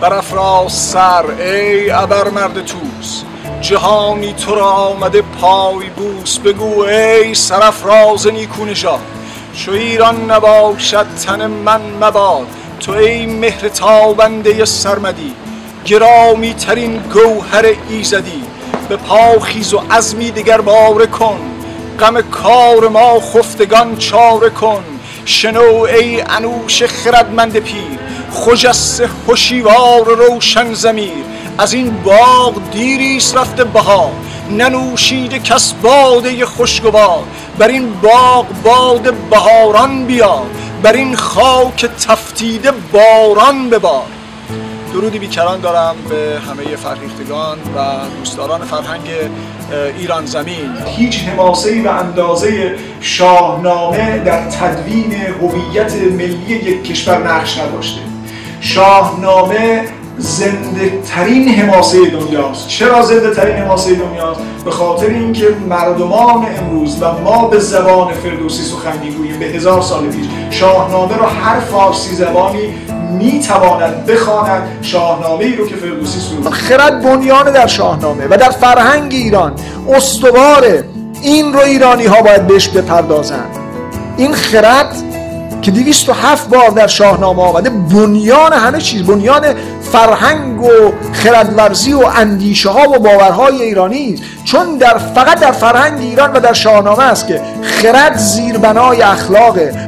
برافراز سر ای ابر مرد توس جهانی تو را آمده پای بوس بگو ای سرافراز نیکو نژاد چو ایران نباشد تن من مباد تو ای مهر تابنده سرمدی گرامی ترین گوهر ایزدی به پا خیز و عزمی دگر باره کن غم کار ما خفتگان چاره کن شنو ای انوش خردمند پیر خجسته هوشیوار روشن زمیر از این باغ دیریست رفته بهار. ننوشیده کس باده خوشگوار. بر این باغ باد بهاران بیار. بر این خاک تفتیده باران ببار. درودی بیکران دارم به همه فرهیختگان و دوستداران فرهنگ ایران زمین. هیچ حماسه به اندازه شاهنامه در تدوین هویت ملی یک کشور نقش نداشته. شاهنامه زنده ترین حماسه دنیاست. چرا زنده ترین حماسه دنیاست؟ به خاطر اینکه مردمان امروز و ما به زبان فردوسی سخن می‌گوییم به هزار سال پیش شاهنامه را هر فارسی زبانی می‌تواند بخواند شاهنامه ای رو که فردوسی سرود. خرد بنیان در شاهنامه و در فرهنگ ایران استواره این رو ایرانی ها باید بهش بپردازند. این خرد که هفت بار در شاهنامه آمده. بنیان همه چیز بنیان فرهنگ و خردورزی و اندیشه ها و باورهای ایرانی چون در فقط در فرهنگ ایران و در شاهنامه است که خرد زیربنای اخلاقه.